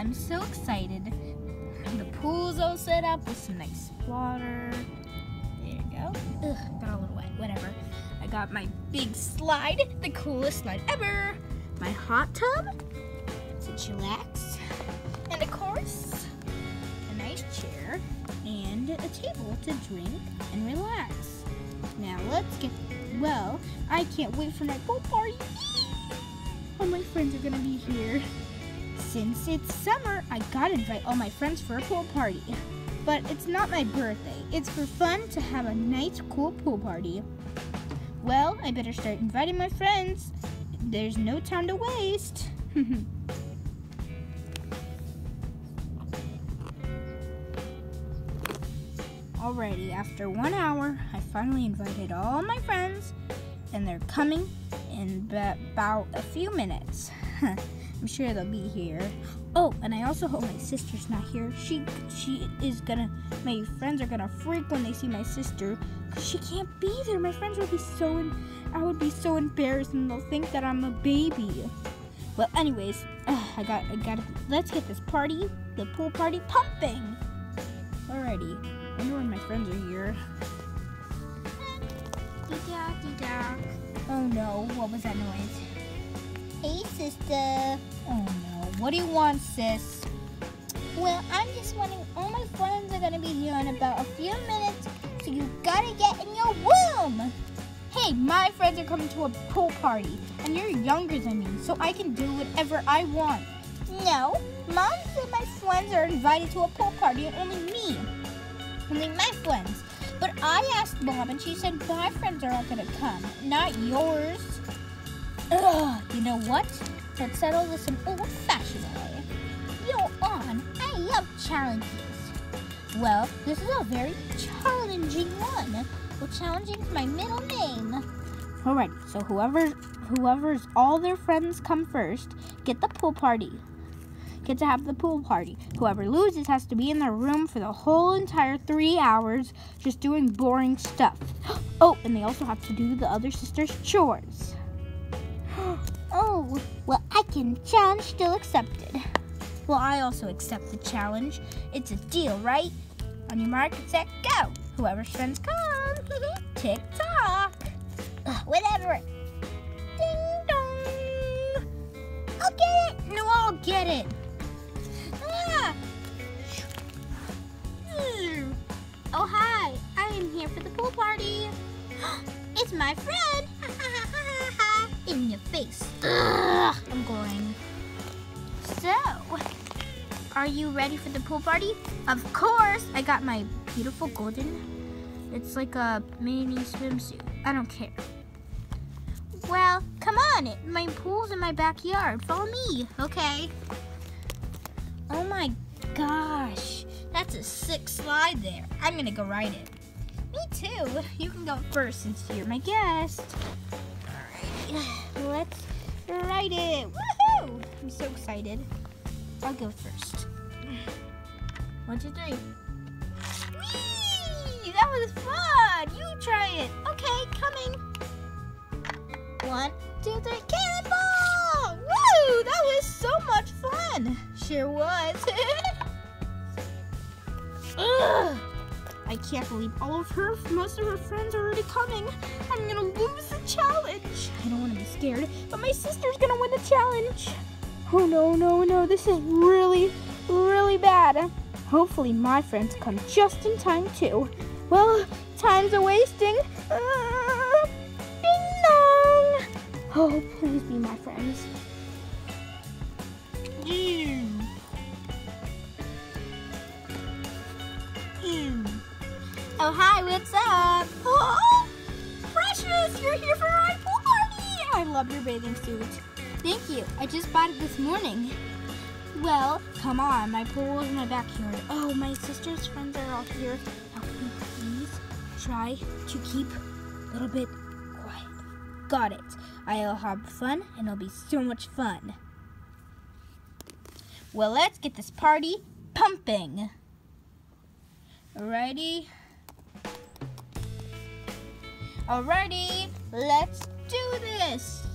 I'm so excited. The pool's all set up with some nice water. There you go. Ugh, got a little wet. Whatever. I got my big slide, the coolest slide ever. My hot tub to chillax. And of course, a nice chair and a table to drink and relax. Now let's get, well, I can't wait for my pool party. All my friends are gonna be here. Since it's summer, I gotta invite all my friends for a pool party. But it's not my birthday. It's for fun to have a nice, cool pool party. Well, I better start inviting my friends. There's no time to waste. Alrighty, after one hour, I finally invited all my friends, and they're coming in about a few minutes. I'm sure they'll be here. Oh, and I also hope my sister's not here. She she is gonna. My friends are gonna freak when they see my sister, she can't be there. My friends will be so. In, I would be so embarrassed, and they'll think that I'm a baby. Well, anyways, uh, I got I got. Let's get this party, the pool party, pumping. Alrighty. I wonder when my friends are here. Oh no, what was that noise? Hey, sister. Oh no, what do you want, sis? Well, I'm just wondering, all my friends are gonna be here in about a few minutes, so you gotta get in your room. Hey, my friends are coming to a pool party, and you're younger than me, so I can do whatever I want. No, Mom said my friends are invited to a pool party, and only me. Only my friends. But I asked Mom, and she said my friends are all gonna come, not yours. You know what? Let's settle this in old-fashioned way. You're on. I love challenges. Well, this is a very challenging one. Well, challenging is my middle name. Alright, so whoever whoever's all their friends come first, get the pool party. Get to have the pool party. Whoever loses has to be in their room for the whole entire three hours just doing boring stuff. Oh, and they also have to do the other sister's chores. Well, I can challenge still accepted. Well, I also accept the challenge. It's a deal, right? On your mark, set, go. Whoever's friends come. Tick tock. Ugh, whatever. Ding dong. I'll get it. No, I'll get it. Ah. Oh, hi. I am here for the pool party. it's my friend. In your face. Ugh, I'm going. So, are you ready for the pool party? Of course. I got my beautiful golden. It's like a mini swimsuit. I don't care. Well, come on. My pool's in my backyard. Follow me. Okay. Oh my gosh. That's a sick slide there. I'm going to go ride it. Me too. You can go first since you're my guest. Let's ride it. Woohoo! I'm so excited. I'll go first. One, two, three. Whee! That was fun! You try it. Okay, coming. One, two, three. Cannonball! Woo! That was so much fun. Sure was. Ugh! I can't believe all of her, most of her friends are already coming. I'm gonna lose the challenge. I don't want to be scared, but my sister's gonna win the challenge. Oh no, no, no, this is really, really bad. Hopefully my friends come just in time too. Well, time's a wasting. Uh, ding dong. Oh, please be my friends. Oh, hi, what's up? Oh, Precious, you're here for our pool party. I love your bathing suit. Thank you. I just bought it this morning. Well, come on, my pool is in my backyard. Oh, my sister's friends are all here. Can you please try to keep a little bit quiet? Got it. I'll have fun, and it'll be so much fun. Well, let's get this party pumping. Alrighty. Alrighty, let's do this.